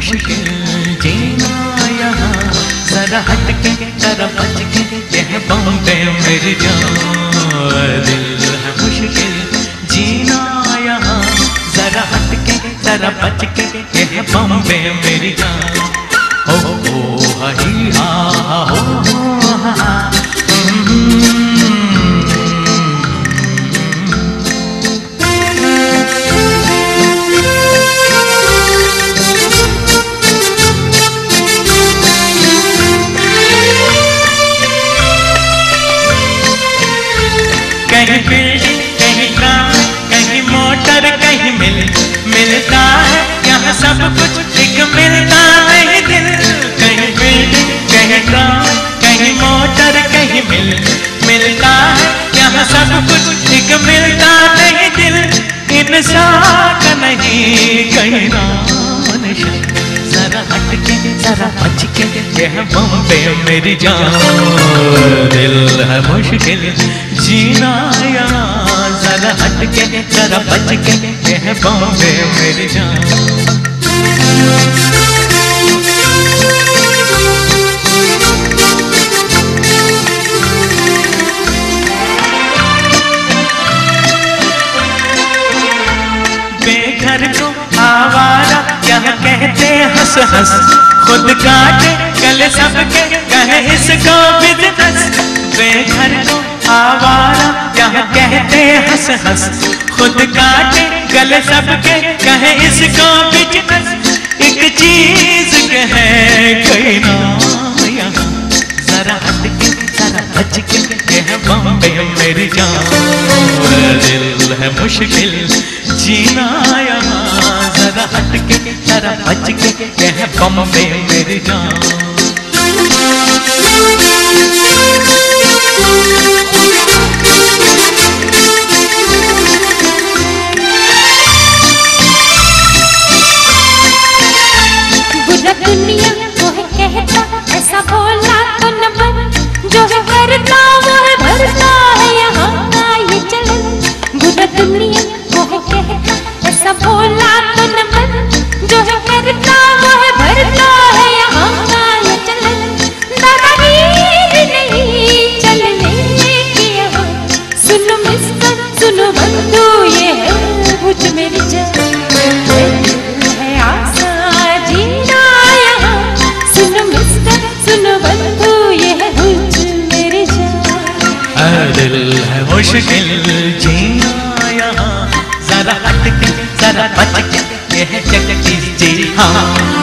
मुश्किल जीना यहाँ। जरा हट के जरा बच के यह पे मेरी जान। दिल है मुश्किल जीना यहाँ। जरा हट के जरा बच के यह मेरी जान। ओ, हो सब कुछ एक मिलता नहीं दिल। कहीं बिल्डिंग कहीं कहीं मोटर, कहीं मिल। मिलता है, यहाँ सब कुछ एक मिलता नहीं दिल। इंसान नहीं, कहीं जरा हट के जरा बच के यह मेरी जान। दिल है मुश्किल, जीना यहाँ जरा हट के जरा बच के यह बम्बे मेरी जान। बेघर को आवारा, क्या कहते हंस हंस। खुद काटे गले सबके, कहे इसको बिज़नेस। बेघर को आवारा, क्या कहते हंस हंस। खुद काटे गले सबके, कहे इसको बिज़नेस। एक चीज़ कहे कोई ना यहाँ जरा हट के, जरा बच के बम्बे मेरी जान। दिल है मुश्किल, जीना यहाँ जरा हटके, जरा बच के यह पे मेरी जान। मुश्किल जीना यहाँ। जरा हट के जरा बच के यह जगदीश जी हाँ।